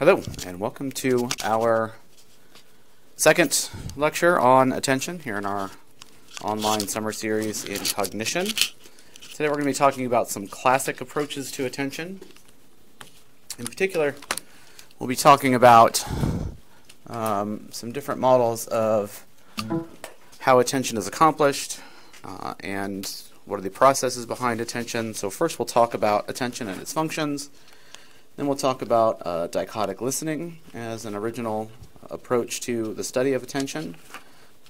Hello, and welcome to our second lecture on attention here in our online summer series in cognition. Today we're going to be talking about some classic approaches to attention. In particular, we'll be talking about um, some different models of how attention is accomplished uh, and what are the processes behind attention. So first we'll talk about attention and its functions. Then we'll talk about uh, dichotic listening as an original approach to the study of attention.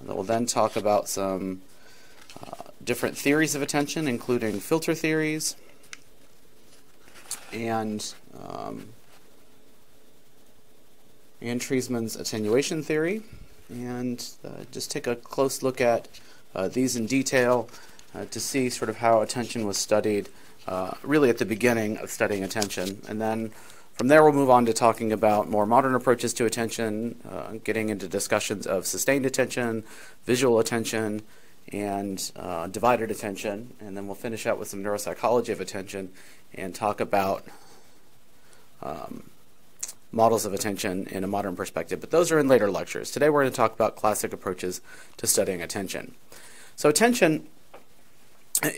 And we'll then talk about some uh, different theories of attention, including filter theories and um, and Treisman's attenuation theory, and uh, just take a close look at uh, these in detail uh, to see sort of how attention was studied uh, really at the beginning of studying attention. And then from there, we'll move on to talking about more modern approaches to attention, uh, getting into discussions of sustained attention, visual attention, and uh, divided attention. And then we'll finish out with some neuropsychology of attention and talk about um, models of attention in a modern perspective. But those are in later lectures. Today, we're going to talk about classic approaches to studying attention. So, attention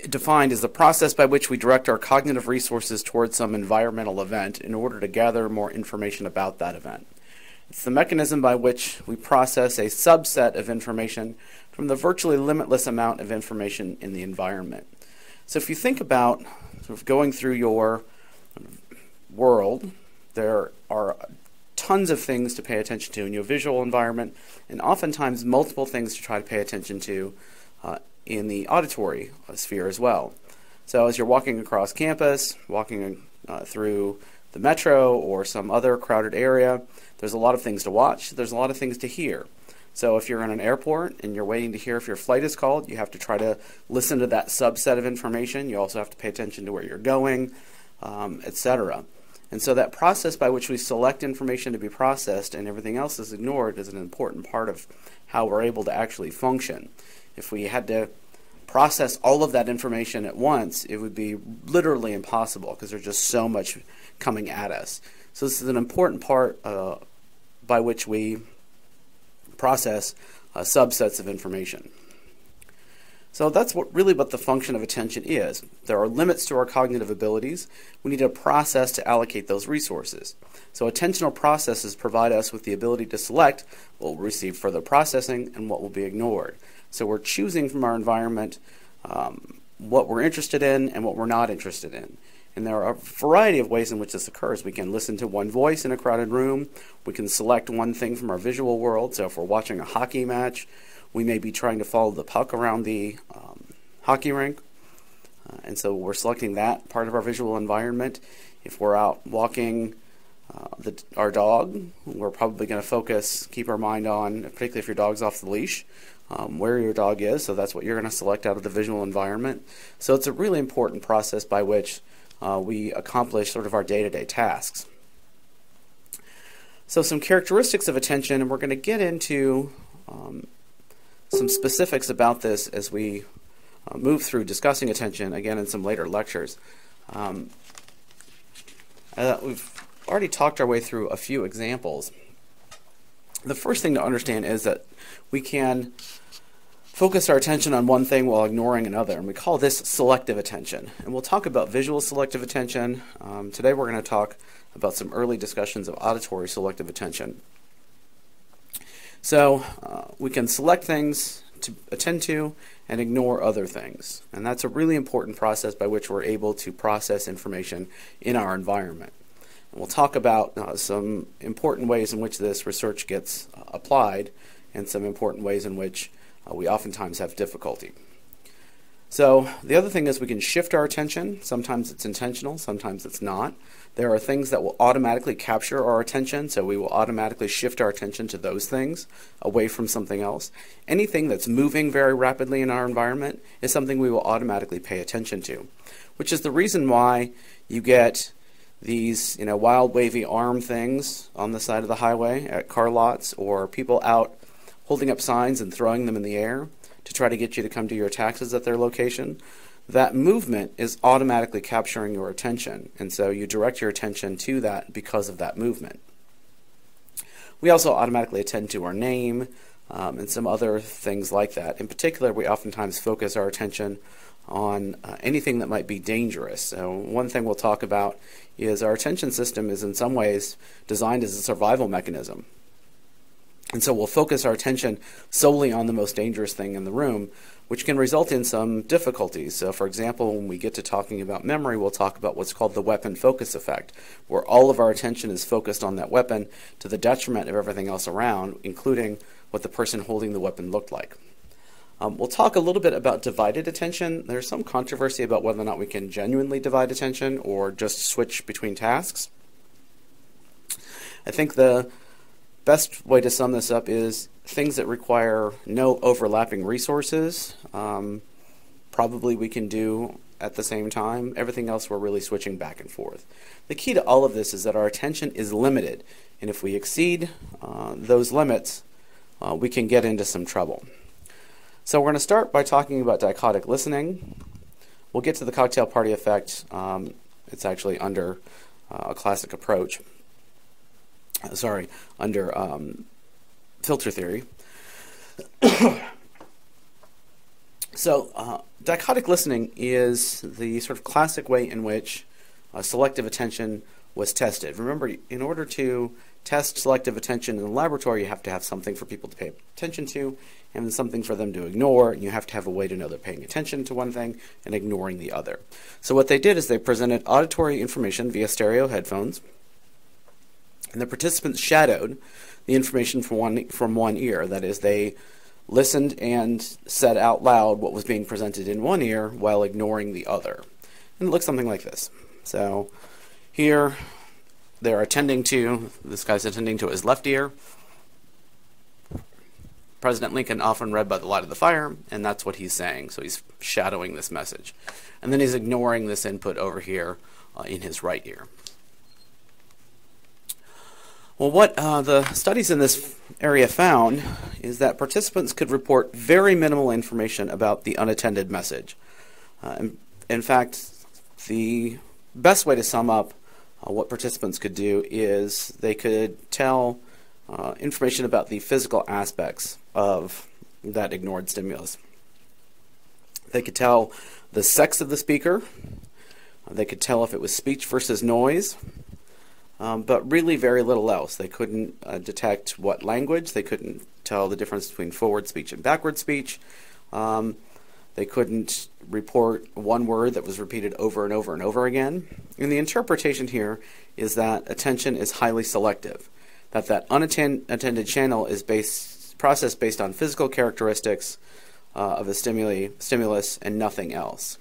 defined as the process by which we direct our cognitive resources towards some environmental event in order to gather more information about that event. It's the mechanism by which we process a subset of information from the virtually limitless amount of information in the environment. So if you think about sort of going through your world, there are tons of things to pay attention to in your visual environment, and oftentimes multiple things to try to pay attention to uh, in the auditory sphere as well. So as you're walking across campus, walking uh, through the metro or some other crowded area, there's a lot of things to watch. There's a lot of things to hear. So if you're in an airport and you're waiting to hear if your flight is called, you have to try to listen to that subset of information. You also have to pay attention to where you're going, um, etc. And so that process by which we select information to be processed and everything else is ignored is an important part of how we're able to actually function. If we had to process all of that information at once, it would be literally impossible because there's just so much coming at us. So this is an important part uh, by which we process uh, subsets of information. So that's what really what the function of attention is. There are limits to our cognitive abilities. We need a process to allocate those resources. So attentional processes provide us with the ability to select what will receive further processing and what will be ignored. So we're choosing from our environment um, what we're interested in and what we're not interested in. And there are a variety of ways in which this occurs. We can listen to one voice in a crowded room. We can select one thing from our visual world. So if we're watching a hockey match, we may be trying to follow the puck around the um, hockey rink. Uh, and so we're selecting that part of our visual environment. If we're out walking uh, the, our dog, we're probably going to focus, keep our mind on, particularly if your dog's off the leash, um, where your dog is. So that's what you're going to select out of the visual environment. So it's a really important process by which uh, we accomplish sort of our day to day tasks. So, some characteristics of attention, and we're going to get into um, some specifics about this as we uh, move through discussing attention again in some later lectures. Um, uh, we've already talked our way through a few examples. The first thing to understand is that we can focus our attention on one thing while ignoring another, and we call this selective attention. And we'll talk about visual selective attention. Um, today we're going to talk about some early discussions of auditory selective attention. So uh, we can select things to attend to and ignore other things. And that's a really important process by which we're able to process information in our environment. And we'll talk about uh, some important ways in which this research gets uh, applied and some important ways in which uh, we oftentimes have difficulty. So the other thing is we can shift our attention. Sometimes it's intentional, sometimes it's not. There are things that will automatically capture our attention, so we will automatically shift our attention to those things away from something else. Anything that's moving very rapidly in our environment is something we will automatically pay attention to, which is the reason why you get these, you know, wild wavy arm things on the side of the highway at car lots or people out holding up signs and throwing them in the air to try to get you to come do your taxes at their location that movement is automatically capturing your attention. And so you direct your attention to that because of that movement. We also automatically attend to our name um, and some other things like that. In particular, we oftentimes focus our attention on uh, anything that might be dangerous. So one thing we'll talk about is our attention system is in some ways designed as a survival mechanism. And so we'll focus our attention solely on the most dangerous thing in the room, which can result in some difficulties. So, for example, when we get to talking about memory, we'll talk about what's called the weapon focus effect, where all of our attention is focused on that weapon to the detriment of everything else around, including what the person holding the weapon looked like. Um, we'll talk a little bit about divided attention. There's some controversy about whether or not we can genuinely divide attention or just switch between tasks. I think the best way to sum this up is things that require no overlapping resources. Um, probably we can do at the same time. Everything else we're really switching back and forth. The key to all of this is that our attention is limited, and if we exceed uh, those limits, uh, we can get into some trouble. So we're going to start by talking about dichotic listening. We'll get to the cocktail party effect. Um, it's actually under uh, a classic approach. Sorry, under um, filter theory. so, uh, dichotic listening is the sort of classic way in which uh, selective attention was tested. Remember, in order to test selective attention in the laboratory, you have to have something for people to pay attention to and something for them to ignore, and you have to have a way to know they're paying attention to one thing and ignoring the other. So what they did is they presented auditory information via stereo headphones, and the participants shadowed the information from one, from one ear. That is, they listened and said out loud what was being presented in one ear while ignoring the other. And it looks something like this. So here they're attending to, this guy's attending to his left ear. President Lincoln often read by the light of the fire, and that's what he's saying. So he's shadowing this message. And then he's ignoring this input over here uh, in his right ear. Well, what uh, the studies in this area found is that participants could report very minimal information about the unattended message. Uh, in, fact, the best way to sum up uh, what participants could do is they could tell uh, information about the physical aspects of that ignored stimulus. They could tell the sex of the speaker. They could tell if it was speech versus noise. Um, but really very little else. They couldn't uh, detect what language. They couldn't tell the difference between forward speech and backward speech. Um, they couldn't report one word that was repeated over and over and over again. And the interpretation here is that attention is highly selective, that that unattended channel is based, processed based on physical characteristics uh, of a stimuli, stimulus and nothing else.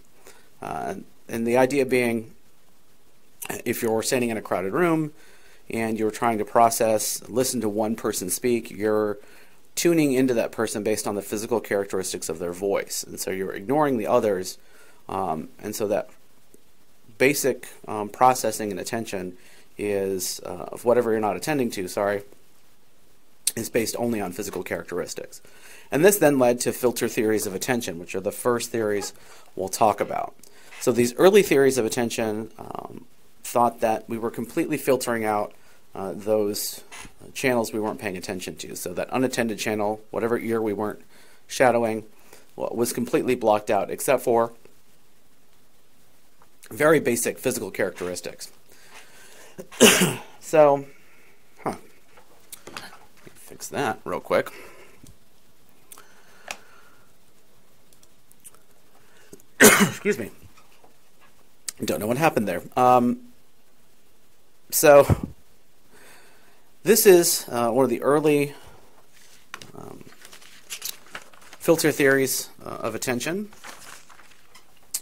Uh, and the idea being, if you're standing in a crowded room and you're trying to process, listen to one person speak, you're tuning into that person based on the physical characteristics of their voice. And so you're ignoring the others. Um, and so that basic um, processing and attention is, uh, of whatever you're not attending to, sorry, is based only on physical characteristics. And this then led to filter theories of attention, which are the first theories we'll talk about. So these early theories of attention um, thought that we were completely filtering out uh, those channels we weren't paying attention to. So that unattended channel, whatever ear we weren't shadowing, was completely blocked out except for very basic physical characteristics. so, huh. Fix that real quick. Excuse me. Don't know what happened there. Um, so, this is uh, one of the early um, filter theories uh, of attention.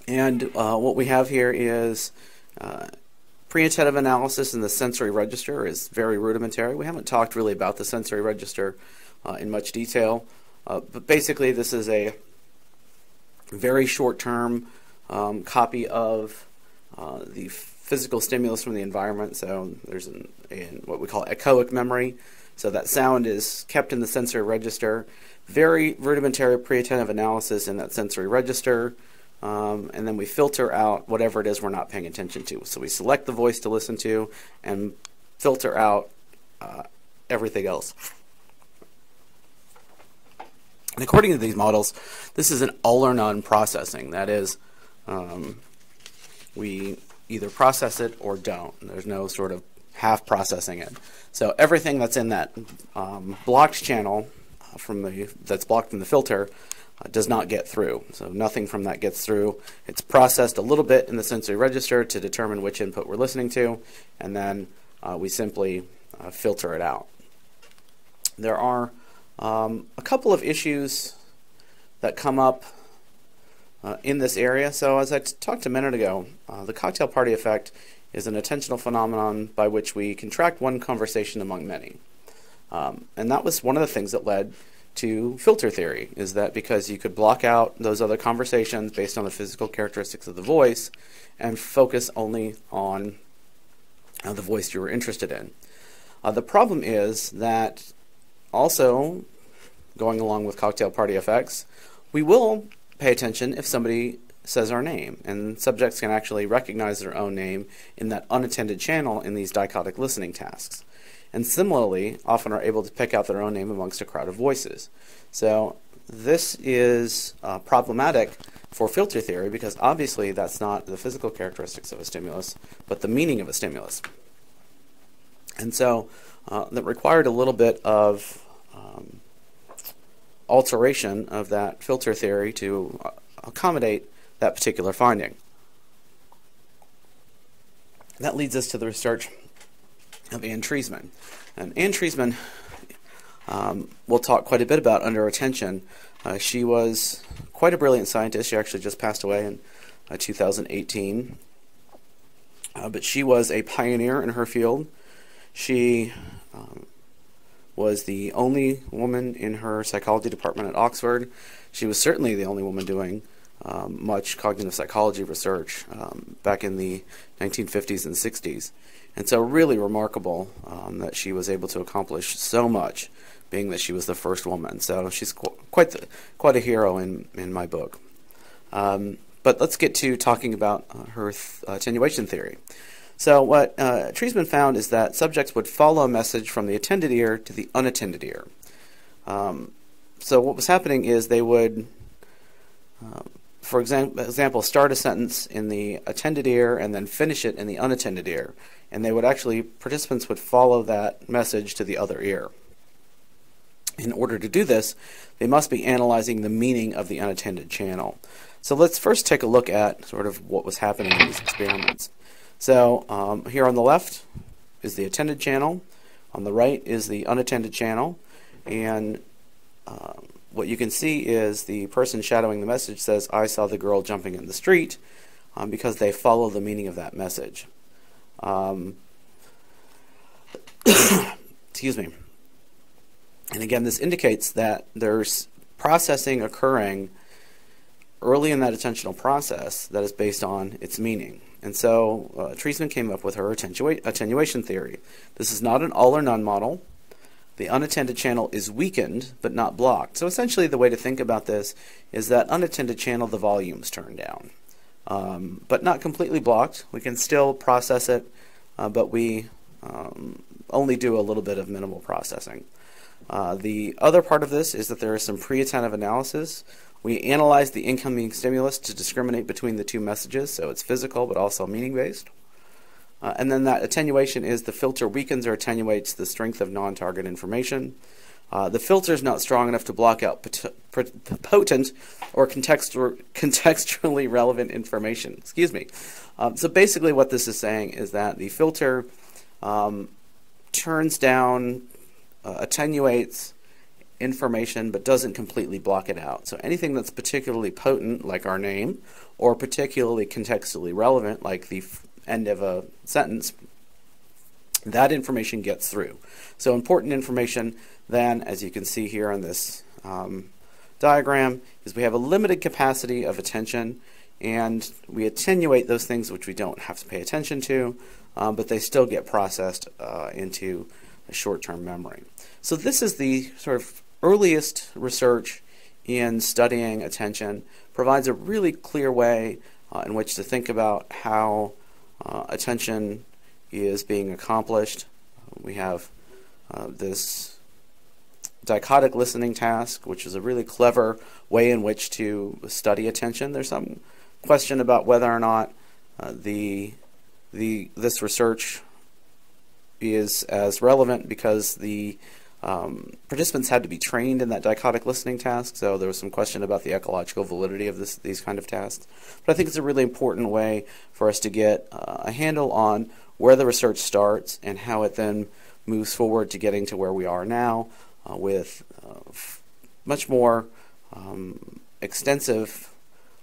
And uh, what we have here is uh, pre-attentive analysis in the sensory register is very rudimentary. We haven't talked really about the sensory register uh, in much detail, uh, but basically this is a very short-term um, copy of the physical stimulus from the environment. So there's an, an, what we call echoic memory. So that sound is kept in the sensory register. Very rudimentary pre-attentive analysis in that sensory register. Um, and then we filter out whatever it is we're not paying attention to. So we select the voice to listen to and filter out uh, everything else. And according to these models, this is an all or none processing. That is, um, we either process it or don't. There's no sort of half processing it. So everything that's in that um, blocked channel uh, from the that's blocked from the filter uh, does not get through. So nothing from that gets through. It's processed a little bit in the sensory register to determine which input we're listening to, and then uh, we simply uh, filter it out. There are um, a couple of issues that come up uh, in this area. So as I talked a minute ago, uh, the cocktail party effect is an attentional phenomenon by which we contract one conversation among many. Um, and that was one of the things that led to filter theory, is that because you could block out those other conversations based on the physical characteristics of the voice and focus only on uh, the voice you were interested in. Uh, the problem is that also, going along with cocktail party effects, we will pay attention if somebody says our name, and subjects can actually recognize their own name in that unattended channel in these dichotic listening tasks. And similarly, often are able to pick out their own name amongst a crowd of voices. So this is uh, problematic for filter theory because obviously that's not the physical characteristics of a stimulus, but the meaning of a stimulus. And so uh, that required a little bit of um, alteration of that filter theory to uh, accommodate that particular finding. That leads us to the research of Anne Treisman. And Anne Treisman, um, we'll talk quite a bit about under attention. Uh, she was quite a brilliant scientist. She actually just passed away in uh, 2018. Uh, but she was a pioneer in her field. She um, was the only woman in her psychology department at Oxford. She was certainly the only woman doing um, much cognitive psychology research um, back in the 1950s and 60s. And so, really remarkable um, that she was able to accomplish so much, being that she was the first woman. So, she's qu- quite the, quite a hero in, in my book. Um, but let's get to talking about uh, her th- attenuation theory. So, what uh, Treisman found is that subjects would follow a message from the attended ear to the unattended ear. Um, so, what was happening is they would um, for example, start a sentence in the attended ear and then finish it in the unattended ear. And they would actually, participants would follow that message to the other ear. In order to do this, they must be analyzing the meaning of the unattended channel. So let's first take a look at sort of what was happening in these experiments. So um, here on the left is the attended channel. On the right is the unattended channel. And um, what you can see is the person shadowing the message says, I saw the girl jumping in the street, um, because they follow the meaning of that message. Um, excuse me. And again, this indicates that there's processing occurring early in that attentional process that is based on its meaning. And so uh, Treisman came up with her attenua attenuation theory. This is not an all or none model the unattended channel is weakened but not blocked. So essentially the way to think about this is that unattended channel, the volume's turned down. Um, but not completely blocked. We can still process it, uh, but we um, only do a little bit of minimal processing. Uh, the other part of this is that there is some pre-attentive analysis. We analyze the incoming stimulus to discriminate between the two messages, so it's physical but also meaning-based. Uh, and then that attenuation is the filter weakens or attenuates the strength of non-target information. Uh, the filter is not strong enough to block out potent or contextu contextually relevant information. Excuse me. Um, so basically, what this is saying is that the filter um, turns down, uh, attenuates information, but doesn't completely block it out. So anything that's particularly potent, like our name, or particularly contextually relevant, like the end of a sentence, that information gets through. So important information then, as you can see here on this um, diagram, is we have a limited capacity of attention and we attenuate those things which we don't have to pay attention to, um, but they still get processed uh, into a short-term memory. So this is the sort of earliest research in studying attention, provides a really clear way uh, in which to think about how uh, attention is being accomplished. We have uh, this dichotic listening task, which is a really clever way in which to study attention. There's some question about whether or not uh, the the this research is as relevant because the um, participants had to be trained in that dichotic listening task, so there was some question about the ecological validity of this, these kind of tasks. But I think it's a really important way for us to get uh, a handle on where the research starts and how it then moves forward to getting to where we are now uh, with uh, much more um, extensive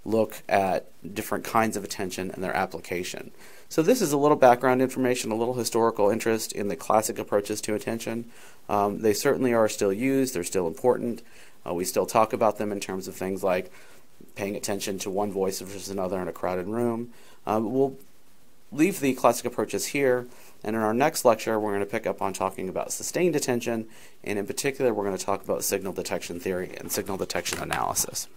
look at different kinds of attention and their application. So this is a little background information, a little historical interest in the classic approaches to attention. Um, they certainly are still used, they're still important. Uh, we still talk about them in terms of things like paying attention to one voice versus another in a crowded room. Um, we'll leave the classic approaches here, and in our next lecture, we're going to pick up on talking about sustained attention, and in particular, we're going to talk about signal detection theory and signal detection analysis.